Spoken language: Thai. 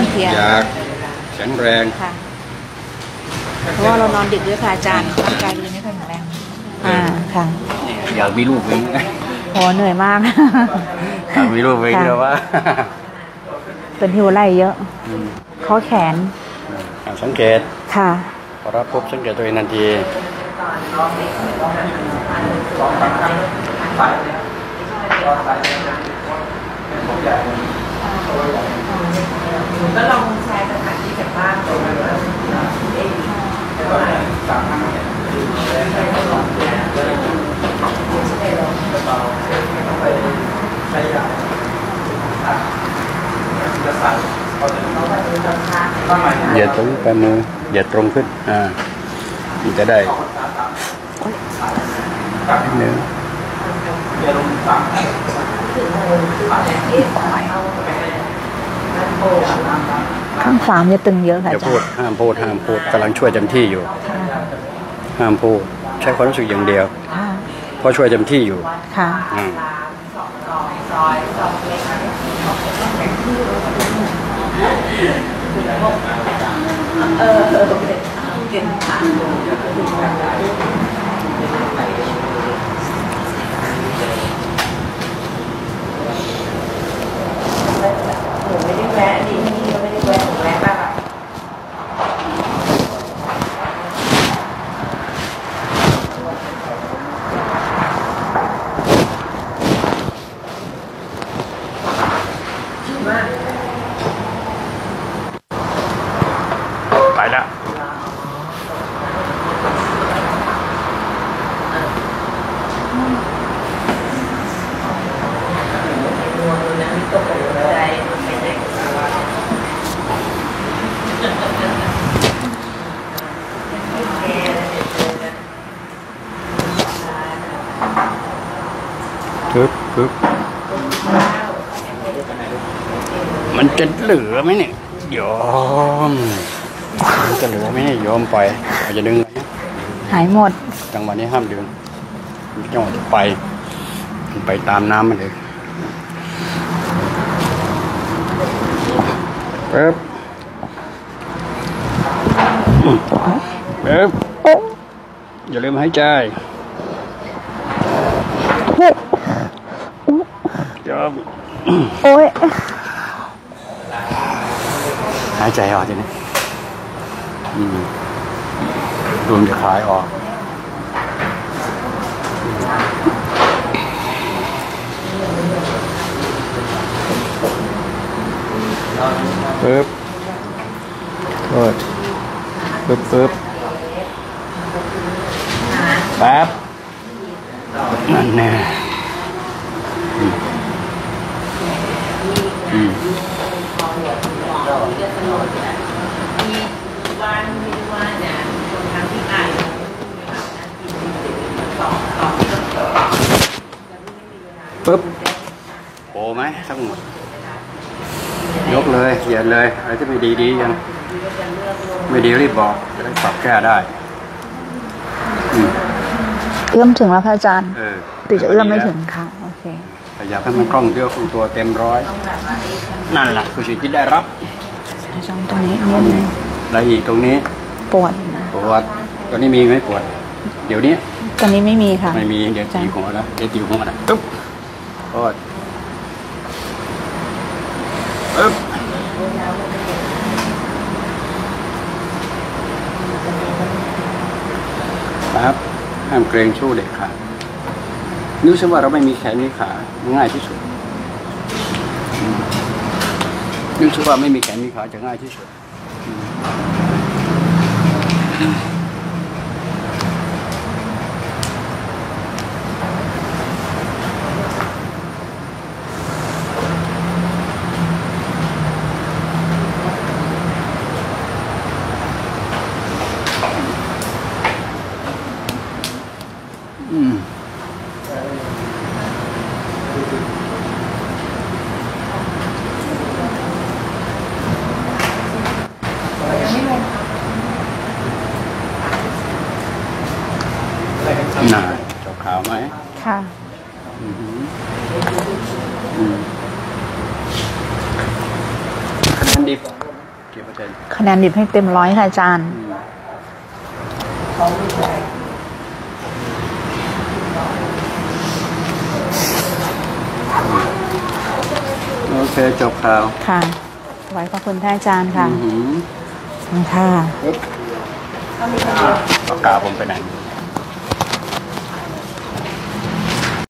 อนเพลียอยากแข็งแรงค่ะ เพราะว่าเรานอนดึกด้วยค่ะอาจารย์ร่างกายเลยไม่ค่อยแข็งแรงอ่าค่ะ อยากมีลูกเป็นโหเหนื่อยมากอยากมีลูกเป็นค่ะเดียวว่าเป็นหิวไหล่เยอะอืมข้อแขนอ่าสังเกตค่ะพอรับพบสังเกตตัวเองทันที ก็ลองแชร์สถานที่จากบ้านตัวเองเหยียดตรงไปมือเหยียดตรงขึ้นอ่ามันจะได้นิดนึง ข้างขวามนจะตึงเยอะค่ะอย่าอาจาพูรดย์ห้ามพูดห้ามพูดกำลังช่วยเต็มที่อยู่ห้ามพูดใช้ความรู้สึกอย่างเดียวค่ะเพราะช่วยเต็มที่อยู่ค่ะอืม หนูไม่ได้แวะนี่นี่ก็ไม่ได้แวะหนูแวะแบบ ไปแล้ว ปึ๊บปึ๊บมันจะเหลือไหมเนี่ยยอมมันจะเหลือไหมเนี่ยยอมปล่อยอาจจะดึงนะหายหมด จังหวะนี้ห้ามดึงจังหวะที่ไปมันไปตามน้ำมันเลยปึ๊บปึ๊บอย่าลืมหายใจ ยอมโอ้ยหายใจออกทีนี้อืมรวมจะคลายออกปึ๊บโทษปึ๊บปึ๊บแป๊บนั่นแน่อืม อืมว่าไม่ได้ว่าเนี่ยคนทั้งที่อ่านปึ๊บโอ้ไหมทั้งหมด ยกเลยเหยียดเลยอะไรที่ไม่ดีดียัง ไม่ดีรีบบอกจะได้ปรับแก้ได้อืมเอื้อมถึงแล้วค่ะอาจารย์ เออติจะเอื้อมไม่ถึงค่ะ โอเค แต่อยากให้มันคล่องเยอะคงตัวเต็มร้อย นั่นแหละคือสิ่งที่ได้รับอาจารย์ตรงนี้นิดนึงและอีกตรงนี้ปวดนะปวดตอนนี้มีไหมปวด เดี๋ยวนี้ ตอนนี้ไม่มีค่ะไม่มีเดี๋ยวตีหัวแล้วเดี๋ยวตีหัวนะตุ๊บโอ๊ยปึ๊บครับห้ามเกรงชู้เด็ดขาด นึกซะว่าเราไม่มีแขนมีขาง่ายที่สุดนึกซะว่าไม่มีแขนมีขาจะง่ายที่สุดอืมอืม น่าเจ้าขาวไหม ค่ะ อือหืออืม คะแนนดิบกี่เปอร์เซ็นต์คะแนนดิบให้เต็มร้อยค่ะอาจารย์อืมโอเค จบข่าว ค่ะ ไว้ขอบคุณท่านอาจารย์ค่ะอื้อหือ ขอบคุณค่ะ ปากกาผมไปไหน